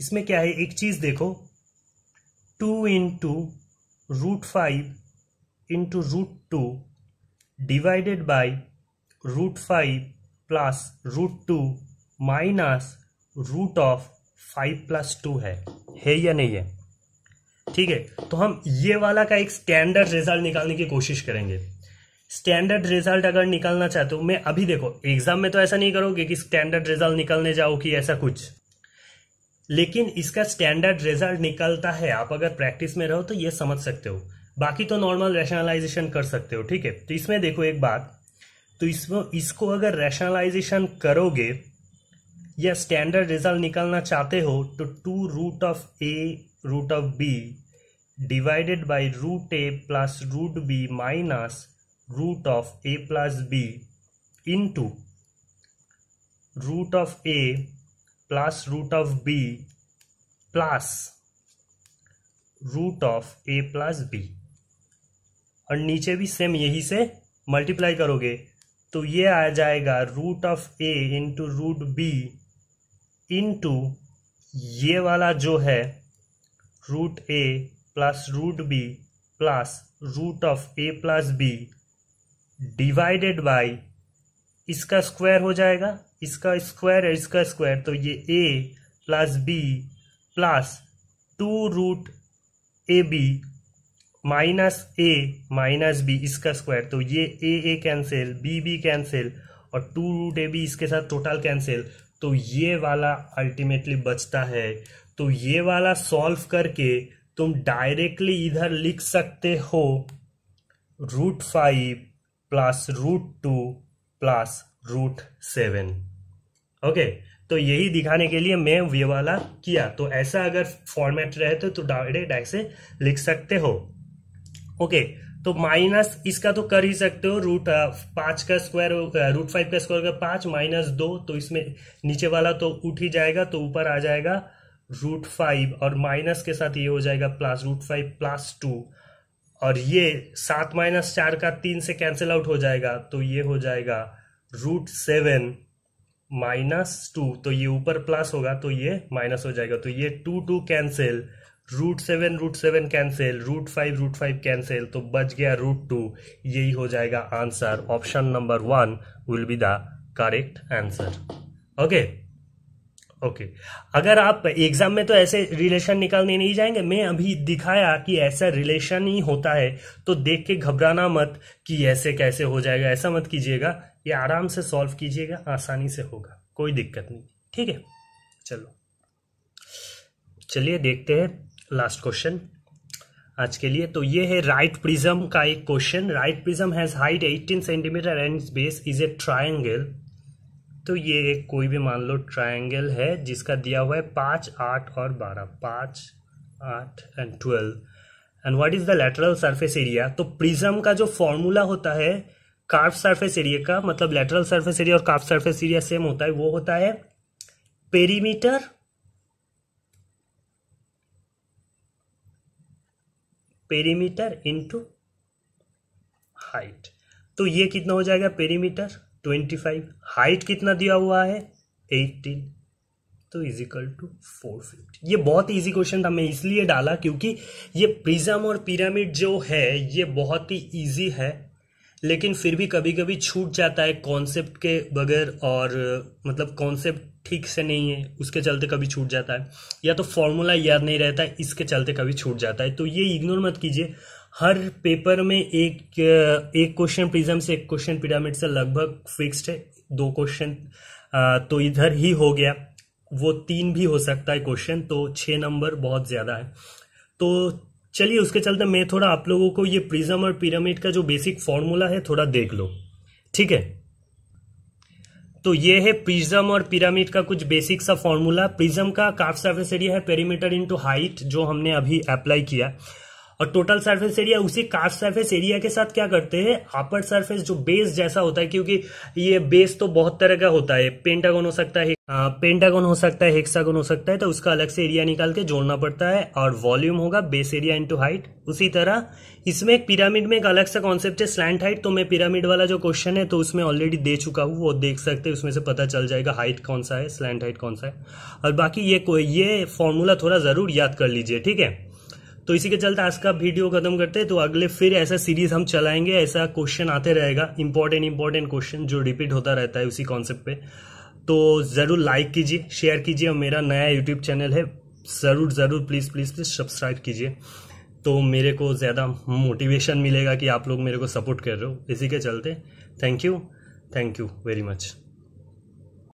इसमें क्या है? एक चीज़ देखो। Two into root five into root two divided by root five plus root two minus root of five plus two है। है या नहीं है? ठीक है तो हम ये वाला का एक स्टैंडर्ड रिज़ल्ट निकालने की कोशिश करेंगे। स्टैंडर्ड रिज़ल्ट अगर निकालना चाहते हो, मैं अभी देखो एग्ज़ाम में तो ऐसा नहीं करोगे कि स्टैंडर्ड रिज़ल्ट निकलने जाओ कि ऐसा कुछ। लेकिन इसका स्टैंडर्ड रिज़ल्ट निकलता है। आप अगर प्रैक्टिस में रहो तो ये समझ सकते हो। बाकी तो नॉर्मल रैशनलाइजेशन कर सकते हो, ठीक है? तो इसमें देखो एक बात। तो इसमें, इसको अगर रैशनलाइजेशन करोगे या स्टैंडर्ड रिज़ल्ट निकालना चाहते हो तो two root of A root of B divided by root A plus root B minus root of a plus b into root of a plus root of b plus root of A plus B और नीचे भी सेम यही से मल्टीप्लाई करोगे तो ये आ जाएगा root of A into root B into ये वाला जो है root A plus root B plus root of A plus B divided by इसका स्क्वायर हो जाएगा, इसका स्क्वायर है इसका स्क्वायर तो ये A plus B plus two root A B minus A minus B इसका स्क्वायर तो ये A A cancel B B cancel और टू रूट ए बी इसके साथ टोटल कैंसिल तो ये वाला अल्टीमेटली बचता है। तो ये वाला सॉल्व करके तुम डायरेक्टली इधर लिख सकते हो root five plus root two plus root seven okay तो यही दिखाने के लिए मैं ये वाला किया। तो ऐसा अगर फॉर्मेट रहे तो, तो डायरेक्ट ऐसे लिख सकते हो। ओके तो माइनस इसका तो कर ही सकते हो। रूट पाँच का स्क्वायर रूट फाइव का स्क्वायर का पाँच माइनस दो तो इसमें नीचे वाला तो उठ ही जाएगा तो ऊपर आ जाएगा रूट फाइव और माइनस के साथ ये हो जाएगा plus root five plus two और ये सात माइनस चार का तीन से कैंसिल आउट हो जाएगा तो ये हो जाएगा रूट सेवन माइनस टू तो ये ऊपर प्लस होगा तो ये माइनस हो जाएगा तो ये two two cancel root seven root seven cancel root five root five cancel तो बच गया रूट टू यही हो जाएगा answer option number one will be the correct answer okay okay okay. अगर आप एग्ज़ाम में तो ऐसे रिलेशन निकालने नहीं जाएँगे। मैं अभी दिखाया कि ऐसा रिलेशन ही होता है तो देख के घबराना मत कि ऐसे कैसे हो जाएगा। ऐसा मत कीजिएगा, ये आराम से सॉल्व कीजिएगा, आसानी से होगा। कोई दिक्कत नहीं। ठीक है? चलो। चलिए देखते हैं लास्ट क्वेश्चन आज के लिए तो ये है राइट प्रिज्म का एक question right prism has height 18 centimetre and base is a triangle तो ये एक कोई भी मान लो ट्रायंगल है, जिसका दिया हुआ है पाँच, आठ और बारह। पाँच, आठ and twelve and what is the lateral surface area तो प्रिज्म का जो फॉर्मूला होता है कार्फ सरफेस एरिया का मतलब लेटरल सरफेस एरिया और कार्फ सरफेस एरिया सेम होता है, वो होता है पेरीमीटर पेरीमीटर इंटू हाइट तो ये कितना हो जाएगा? पेरीमीटर ट्वेंटी फाइव हाइट कितना दिया हुआ है? एटीन तो इजिकल टू फोर फिफ्टी ये बहुत इजी क्वेश्चन था, मैं इसलिए डाला क्योंकि ये प्रिज्म और पिरामिड जो है, ये बहुत ही इजी है, लेकिन फिर भी कभी कभी छूट जाता है कॉन्सेप्ट के बगैर और मतलब कॉन्सेप्ट ठीक से नहीं है, उसके चलते कभी छूट जाता है। या तो फॉर्मूला याद नहीं रहता है इसके चलते कभी छूट जाता है। तो ये इग्नोर मत कीजिए। हर पेपर में एक एक क्वेश्चन प्रिज्म से एक क्वेश्चन पिरामिड से लगभग फिक्स्ड है, दो क्वेश्चन तो इधर ही हो गया। वो तीन भी हो सकता है क्वेश्चन तो छह नंबर बहुत ज़्यादा है। तो चलिए, उसके चलते मैं थोड़ा आप लोगों को ये प्रिज्म और पिरामिड का जो बेसिक फॉर्मूला है, थोड़ा देख लो। ठीक है? तो ये है प्रिज्म और पिरामिड का कुछ बेसिक सा फॉर्मूला प्रिज्म का काफ सर्फेस एरिया है पेरीमीटर इनटू हाइट जो हमने अभी अप्लाई किया। और टोटल सरफेस एरिया उसी कास्ट सरफेस एरिया के साथ क्या करते हैं? अपर सरफेस जो बेस जैसा होता है, क्योंकि ये बेस तो बहुत तरह का होता है। पेंटागन हो सकता है पेंटागन हो सकता है हेक्सागन हो सकता है तो उसका अलग से एरिया निकाल के जोड़ना पड़ता है। और वॉल्यूम होगा बेस एरिया इंटू हाइट उसी तरह। इसमें एक पिरामिड में एक अलग सा कॉन्सेप्ट है स्लैंड हाइट तो मैं पिरामिड वाला जो क्वेश्चन है तो उसमें ऑलरेडी दे चुका हूँ, वो देख सकते हैं, उसमें से पता चल जाएगा हाइट कौन सा है स्लैंड हाइट कौन सा है। और बाकी ये ये फॉर्मूला थोड़ा ज़रूर याद कर लीजिए, ठीक है? तो इसी के चलते आज का वीडियो खत्म करते हैं। तो अगले फिर ऐसा सीरीज़ हम चलाएँगे, ऐसा क्वेश्चन आते रहेगा। इंपॉर्टेंट इंपॉर्टेंट क्वेश्चन जो रिपीट होता रहता है उसी कॉन्सेप्ट पे। तो ज़रूर लाइक कीजिए शेयर कीजिए और मेरा नया यूट्यूब चैनल है, ज़रूर ज़रूर प्लीज़ प्लीज़ प्लीज़ सब्सक्राइब कीजिए। तो मेरे को ज़्यादा मोटिवेशन मिलेगा कि आप लोग मेरे को सपोर्ट कर रहे हो। इसी के चलते thank you thank you very much